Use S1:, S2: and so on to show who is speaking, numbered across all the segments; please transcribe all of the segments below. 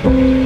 S1: Thank you.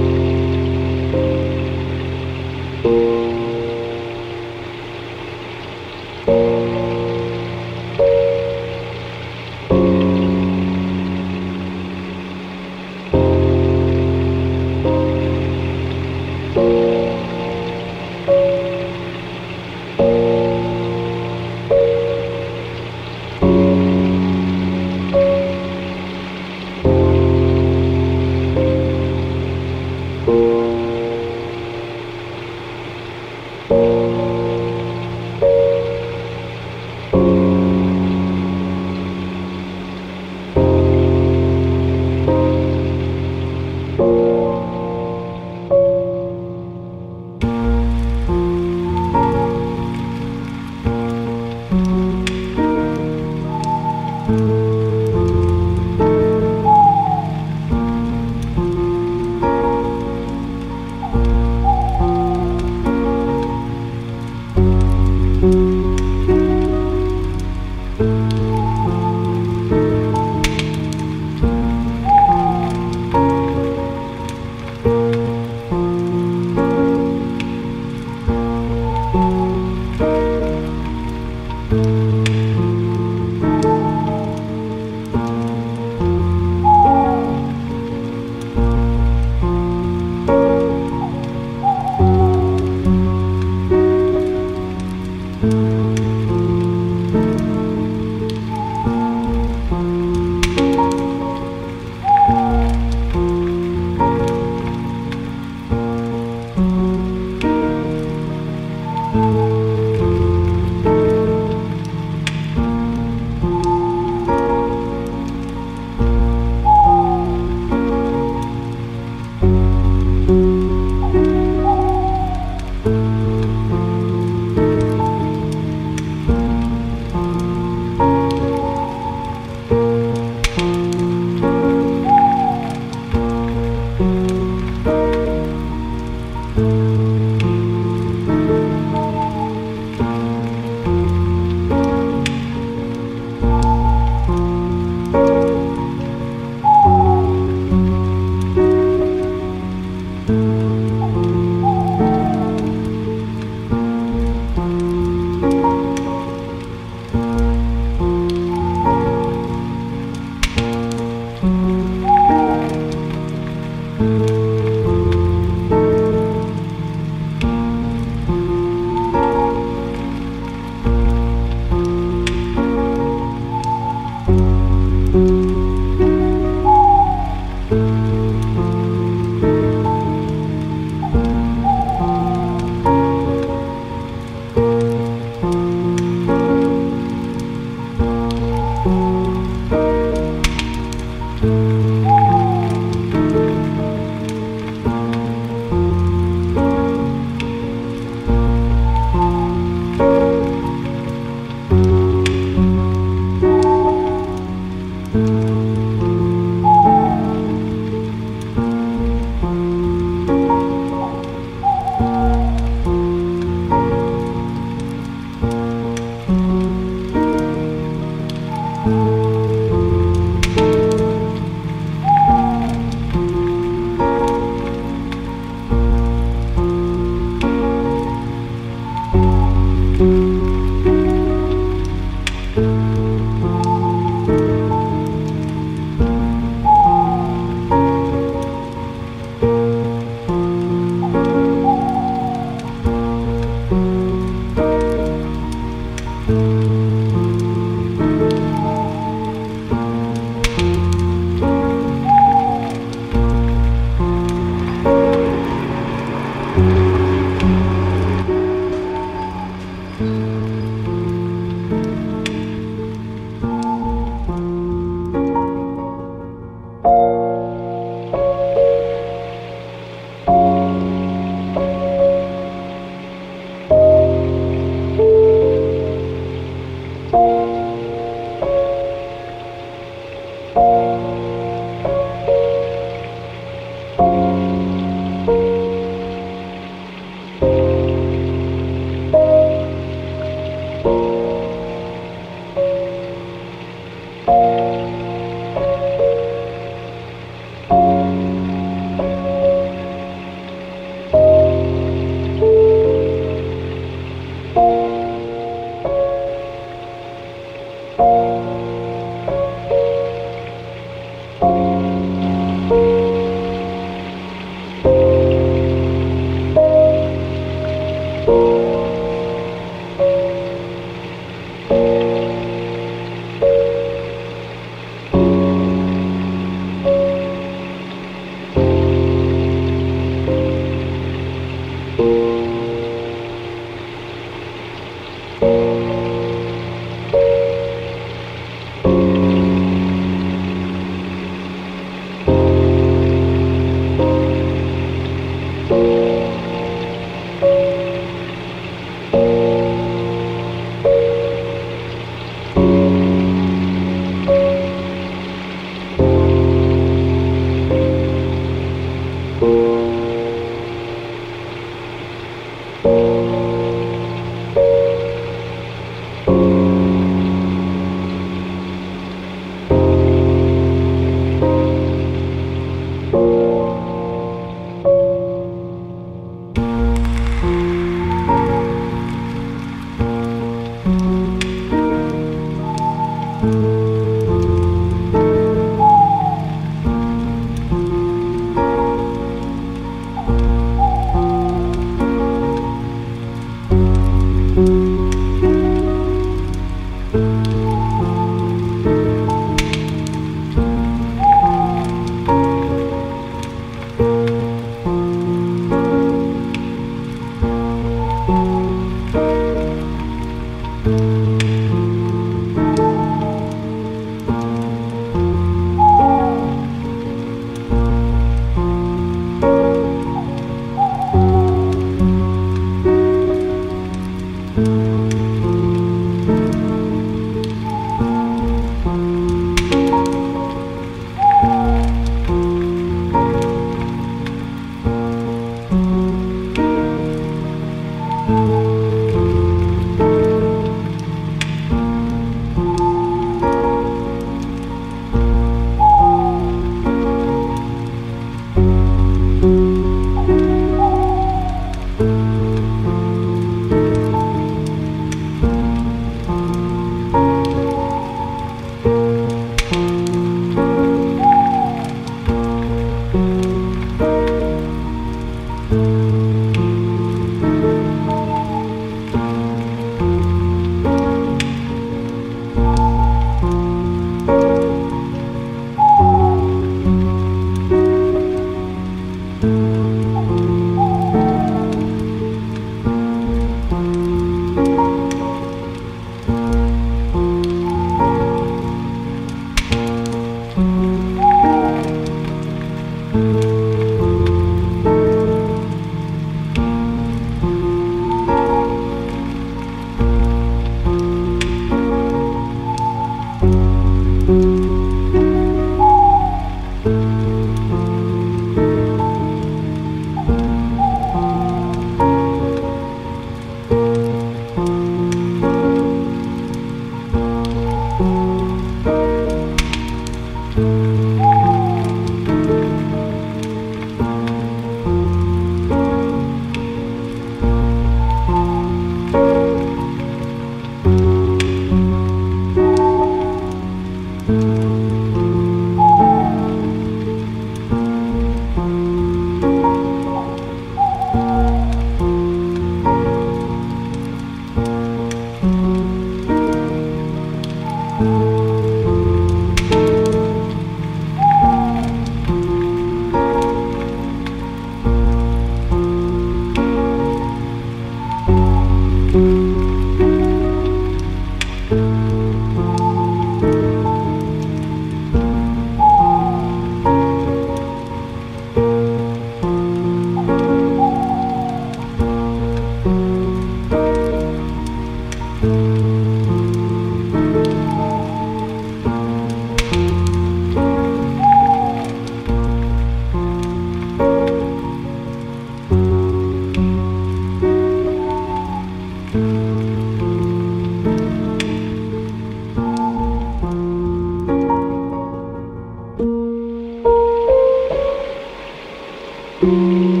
S1: Thank you.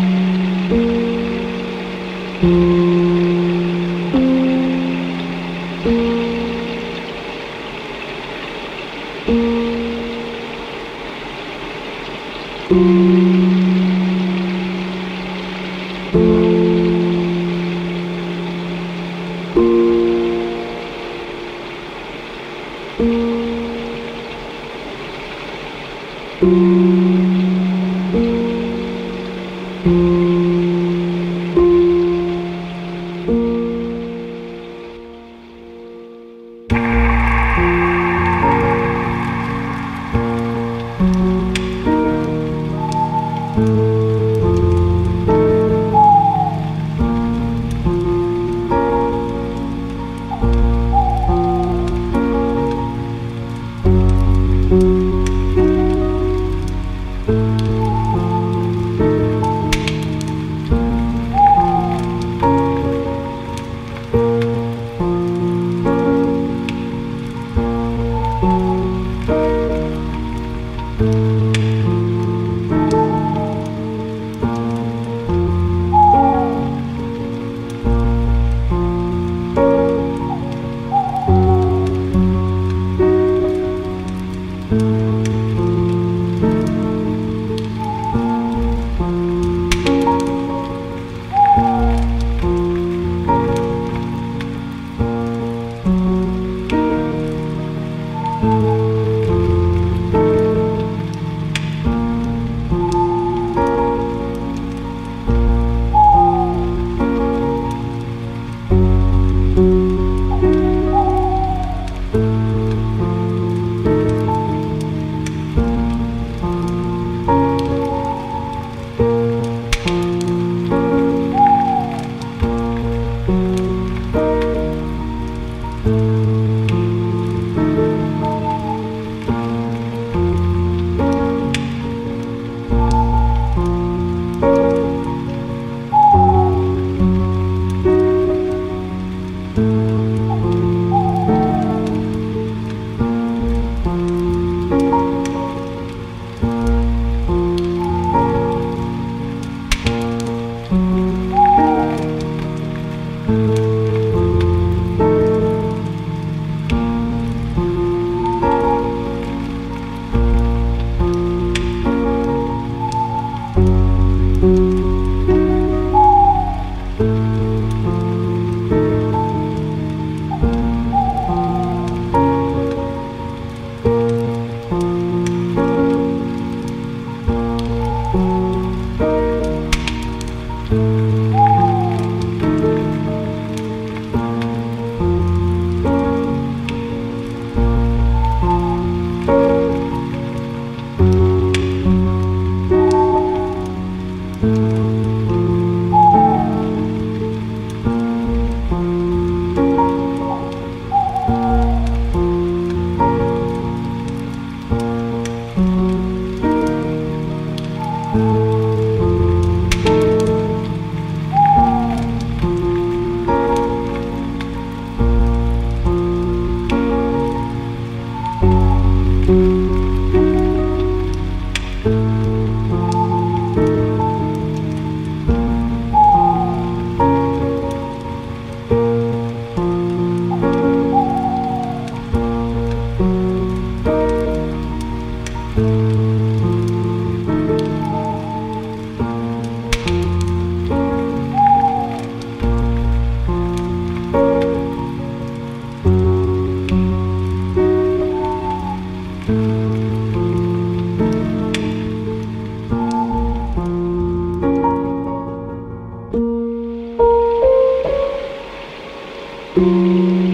S1: Música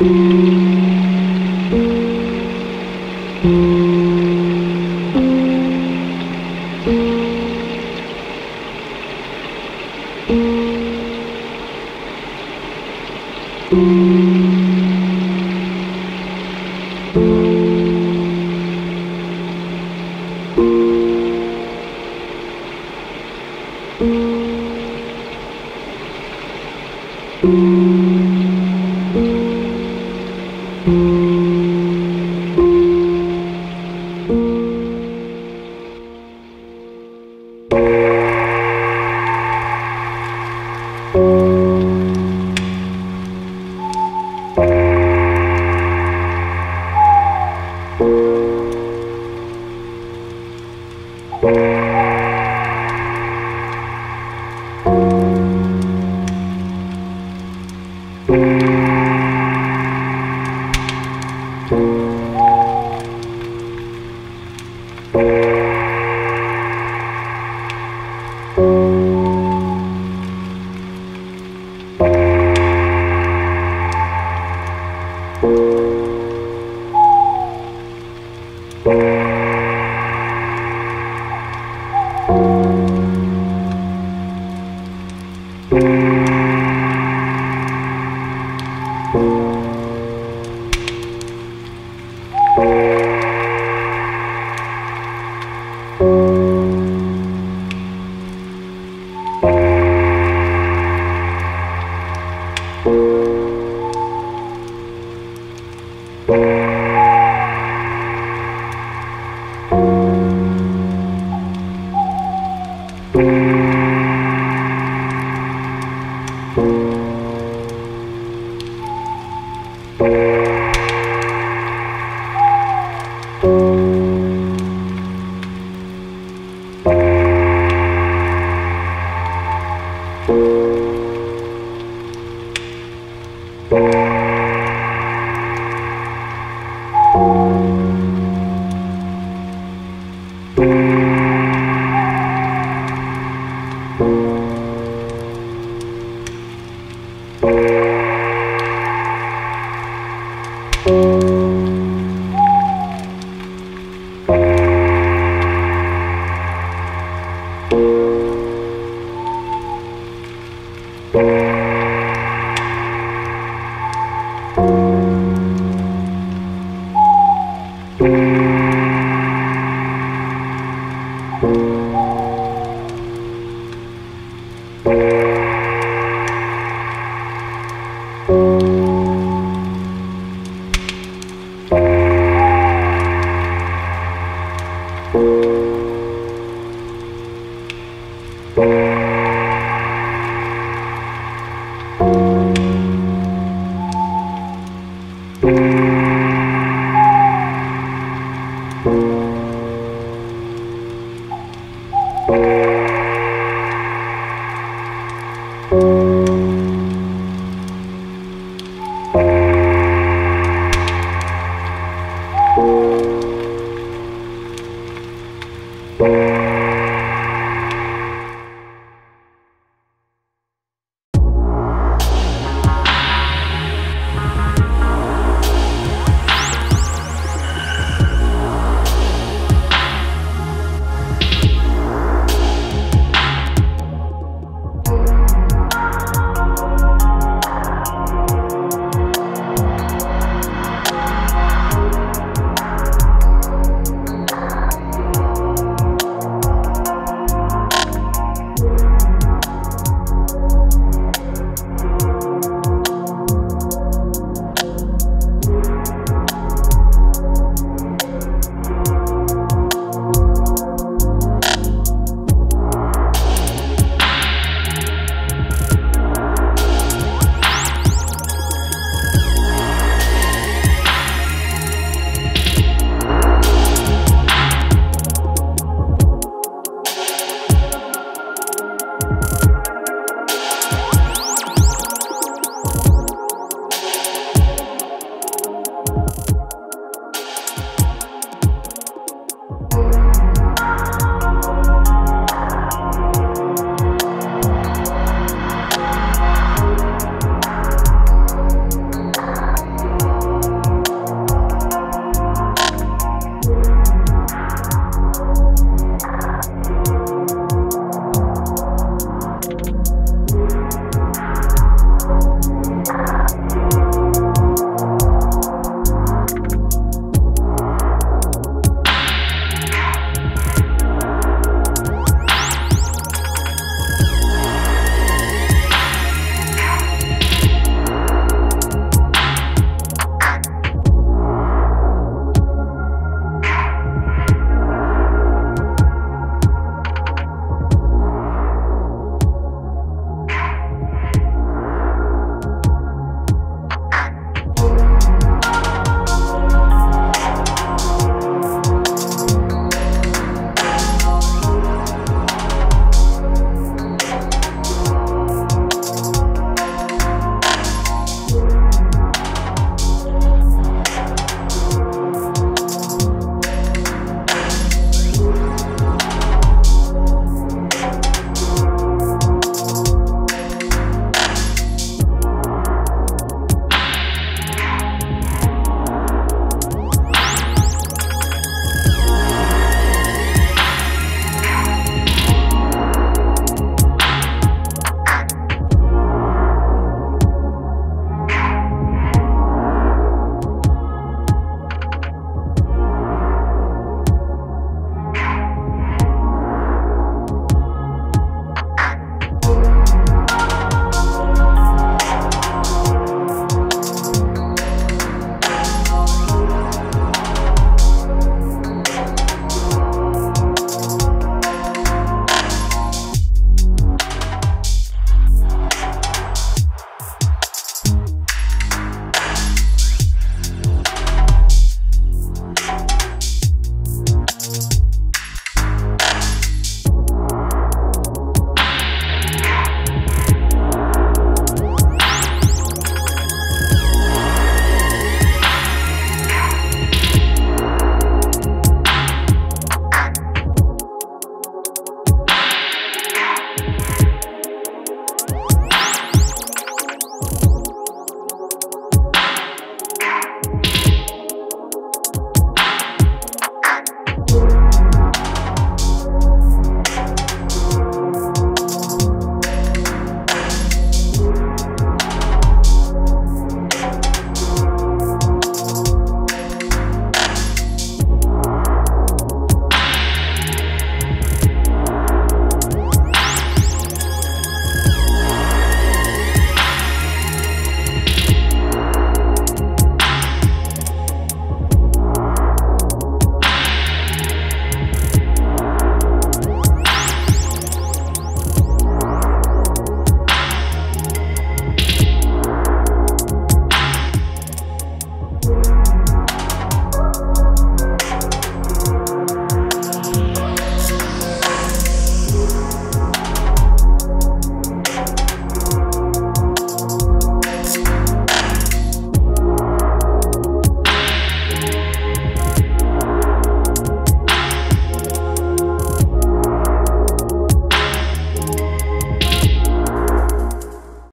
S1: Música